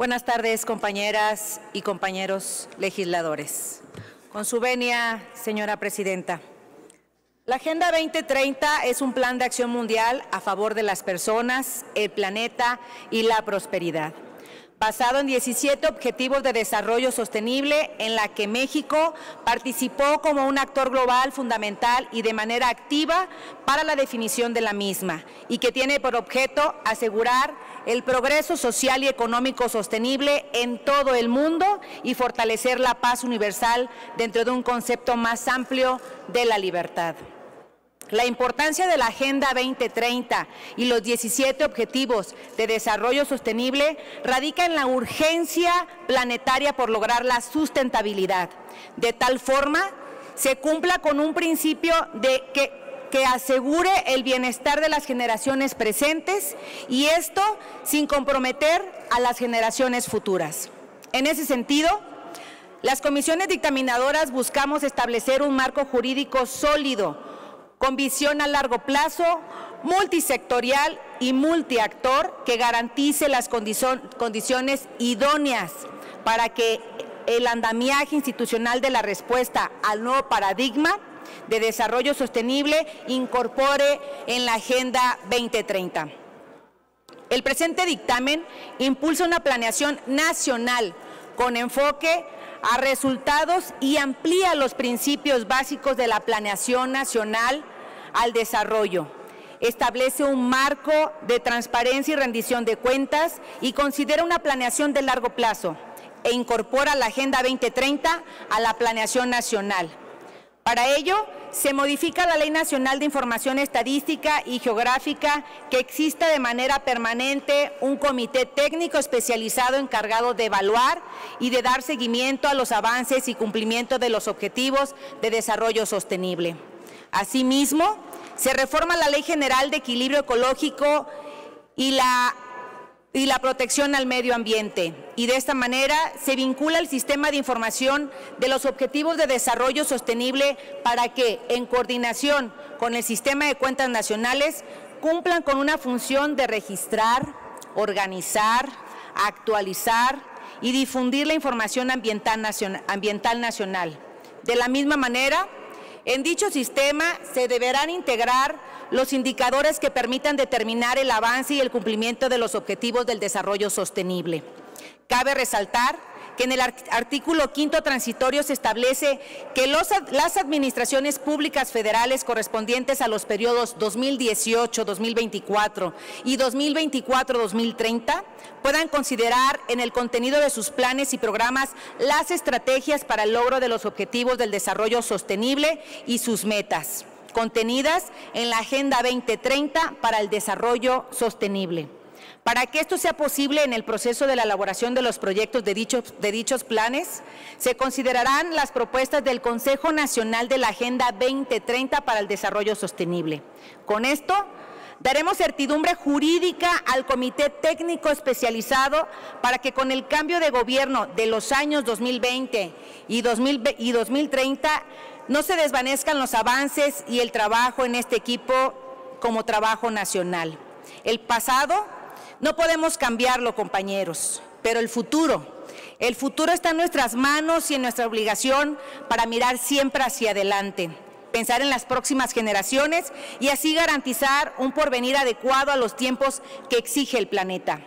Buenas tardes, compañeras y compañeros legisladores. Con su venia, señora presidenta. La Agenda 2030 es un plan de acción mundial a favor de las personas, el planeta y la prosperidad basado en 17 Objetivos de Desarrollo Sostenible, en la que México participó como un actor global fundamental y de manera activa para la definición de la misma, y que tiene por objeto asegurar el progreso social y económico sostenible en todo el mundo y fortalecer la paz universal dentro de un concepto más amplio de la libertad. La importancia de la Agenda 2030 y los 17 Objetivos de Desarrollo Sostenible radica en la urgencia planetaria por lograr la sustentabilidad. De tal forma, se cumpla con un principio de que que asegure el bienestar de las generaciones presentes y esto sin comprometer a las generaciones futuras. En ese sentido, las comisiones dictaminadoras buscamos establecer un marco jurídico sólido con visión a largo plazo, multisectorial y multiactor que garantice las condiciones idóneas para que el andamiaje institucional de la respuesta al nuevo paradigma de desarrollo sostenible incorpore en la Agenda 2030. El presente dictamen impulsa una planeación nacional con enfoque a resultados y amplía los principios básicos de la planeación nacional al desarrollo. Establece un marco de transparencia y rendición de cuentas y considera una planeación de largo plazo e incorpora la Agenda 2030 a la planeación nacional. Para ello, se modifica la Ley Nacional de Información Estadística y Geográfica que exista de manera permanente un comité técnico especializado encargado de evaluar y de dar seguimiento a los avances y cumplimiento de los objetivos de desarrollo sostenible. Asimismo, se reforma la Ley General de Equilibrio Ecológico y la y la protección al medio ambiente. Y de esta manera se vincula el sistema de información de los objetivos de desarrollo sostenible para que, en coordinación con el sistema de cuentas nacionales, cumplan con una función de registrar, organizar, actualizar y difundir la información ambiental nacional. De la misma manera, en dicho sistema se deberán integrar los indicadores que permitan determinar el avance y el cumplimiento de los objetivos del desarrollo sostenible. Cabe resaltar que en el artículo quinto transitorio se establece que las administraciones públicas federales correspondientes a los periodos 2018-2024 y 2024-2030 puedan considerar en el contenido de sus planes y programas las estrategias para el logro de los objetivos del desarrollo sostenible y sus metas contenidas en la Agenda 2030 para el Desarrollo Sostenible. Para que esto sea posible en el proceso de la elaboración de los proyectos de dichos, planes, se considerarán las propuestas del Consejo Nacional de la Agenda 2030 para el Desarrollo Sostenible. Con esto, Daremos certidumbre jurídica al Comité Técnico Especializado para que con el cambio de gobierno de los años 2020 y, 2030 no se desvanezcan los avances y el trabajo en este equipo como trabajo nacional. El pasado no podemos cambiarlo, compañeros, pero el futuro, el futuro está en nuestras manos y en nuestra obligación para mirar siempre hacia adelante, pensar en las próximas generaciones y así garantizar un porvenir adecuado a los tiempos que exige el planeta.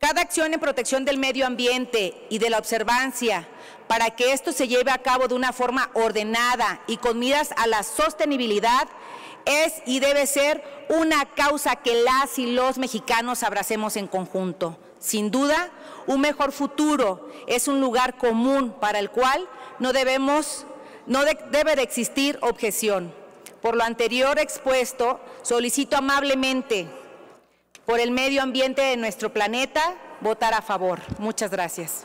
Cada acción en protección del medio ambiente y de la observancia para que esto se lleve a cabo de una forma ordenada y con miras a la sostenibilidad es y debe ser una causa que las y los mexicanos abracemos en conjunto. Sin duda, un mejor futuro es un lugar común para el cual no debemos, no debe de existir objeción. Por lo anterior expuesto, solicito amablemente por el medio ambiente de nuestro planeta votar a favor. Muchas gracias.